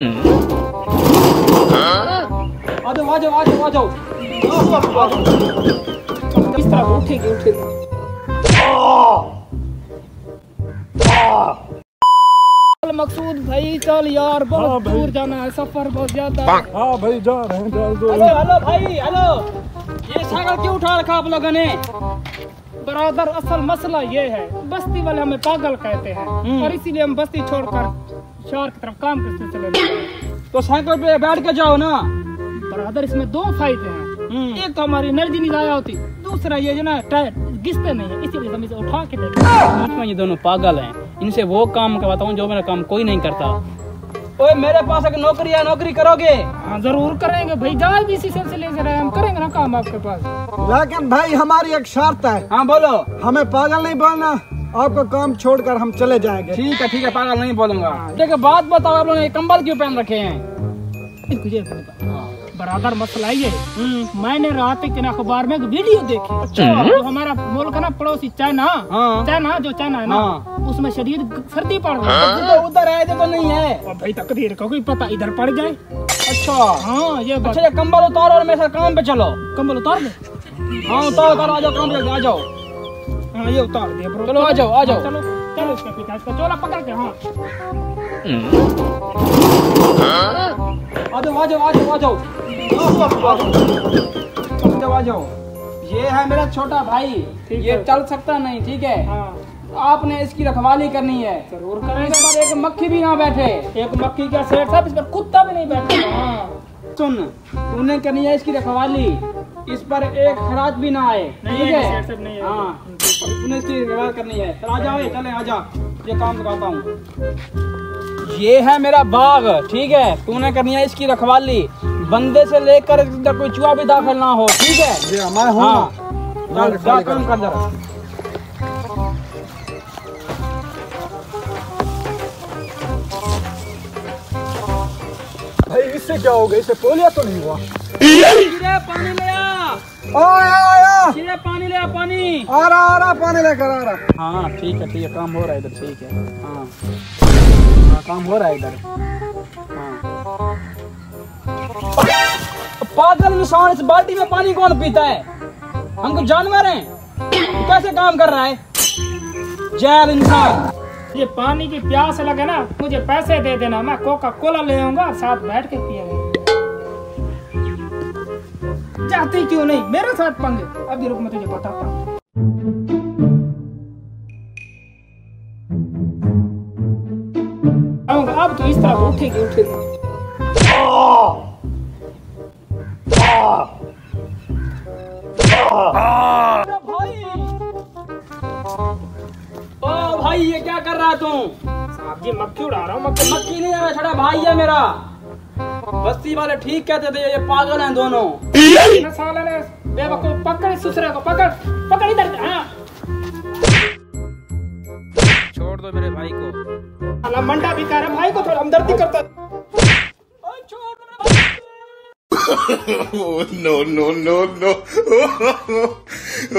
आ जाओ आ जाओ आ जाओ आ जाओ किस तरह उठेगी उठेगी मकसूद भाई चल यार बहुत हाँ। दूर जाना है सफ़र बहुत ज़्यादा हाँ। भाई जा रहे हैं हेलो हेलो भाई हेलो। ये साइकिल क्यों उठा रखा आप लोगों ने? बरादर असल मसला ये है बस्ती वाले हमें पागल कहते हैं और इसीलिए हम बस्ती छोड़कर शहर की तरफ़ काम करते चले तो साइकिल पे बैठ के जाओ ना। बरादर इसमें दो फ़ायदे हैं। एक तो हमारी एनर्जी नहीं जाया होती दूसरा ये जो ना टायर घिसते नहीं है इसीलिए हम इसे उठा के लेके सच ये दोनों पागल हैं इनसे वो काम करवाता हूँ जो मेरा काम कोई नहीं करता। ओए मेरे पास अगर नौकरी है नौकरी करोगे? हाँ ज़रूर करेंगे भाई जहाँ भी इसी सिलसिले से रहे हम करेंगे ना काम आपके पास। लेकिन भाई हमारी एक शर्त है। हाँ बोलो। हमें पागल नहीं बोलना आपका काम छोड़कर हम चले जाएँगे। ठीक है ठीक है पागल नहीं बोलूँगा। ठीक है बात बताओ आप लोगों ने कंबल क्यों पहन रखे हैं? देखो। बराबर मसला ये मैंने रात के अखबार में एक वीडियो देखी। अच्छा। जो हमारा मुल्क ना पड़ोसी चाइना हाँ। चाइना जो चाइना है ना हाँ। उसमें शरीर सर्दी पड़ रही है। तो उधर आए तो नहीं है। और भाई तकदीर का कोई पता इधर पड़ जाए। अच्छा। हाँ ये अच्छा ये कंबल उतारो और मेरे साथ काम पे चलो। कंबल उतार दे। हाँ उतारो उतारो आ जाओ काम पे आ जाओ। हाँ ये उतार दिया ब्रो। चलो, आ जाओ, आ जाओ। चलो चलो इसके पीछे इसका चोला पकड़ के हाँ। आ जाओ आ जाओ आ जाओ आ जाओ ये है मेरा छोटा भाई ये चल सकता नहीं ठीक है? हाँ आपने इसकी रखवाली करनी है। ज़रूर इस पर एक मक्खी भी ना बैठे। एक मक्खी का सेठ साहब इस पर कुत्ता भी नहीं बैठा। हाँ। सुन तूने करनी है इसकी रखवाली। इस पर एक खराज भी ना आए ठीक है, है सेठ साहब, नहीं है। हाँ तूने इसकी रखवाली करनी है। चल आ जाओ चले आ जा। ये काम दिखाता हूँ। ये है मेरा बाग ठीक है? तूने करनी है इसकी रखवाली। बंदे से लेकर कोई चूहा भी दाखिल ना हो ठीक है? हाँ। काम कर जरा। भाई इससे क्या हो गया? इससे पोलियो तो नहीं हुआ। पानी ले आ। आया आया। शीरे, पानी ले आ पानी। आ रहा आ रहा पानी लेकर आ रहा। हाँ ठीक है ठीक है काम हो रहा है इधर ठीक है। हाँ। हाँ काम हो रहा है इधर। पागल इंसान इस बाल्टी में पानी कौन पीता है? हमको जानवर हैं। तू कैसे काम कर रहा है? जैल इंसान। ये पानी की प्यास लगे ना मुझे पैसे दे देना मैं कोका कोला ले आऊँगा साथ बैठ के पिएँगे। जाते क्यों नहीं? मेरे साथ पंगे। अभी रुक मैं तुझे बताता हूँ। अब तो इस तरह उठेगी उठेगी। भाई ये क्या कर रहा है तू? साहब जी मक्खी उड़ा रहा हूँ मक्खी मक्खी नहीं है छोटा भाई है मेरा। बस्ती वाले ठीक कहते थे ये पागल हैं दोनों। साले ने बेवकूफ़ पकड़ इस दूसरे को पकड़ पकड़ इधर हाँ। छोड़ दो मेरे भाई को। मंडा भी कह रहा भाई को थोड़ा हमदर्दी करता Oh, no, no, no, no.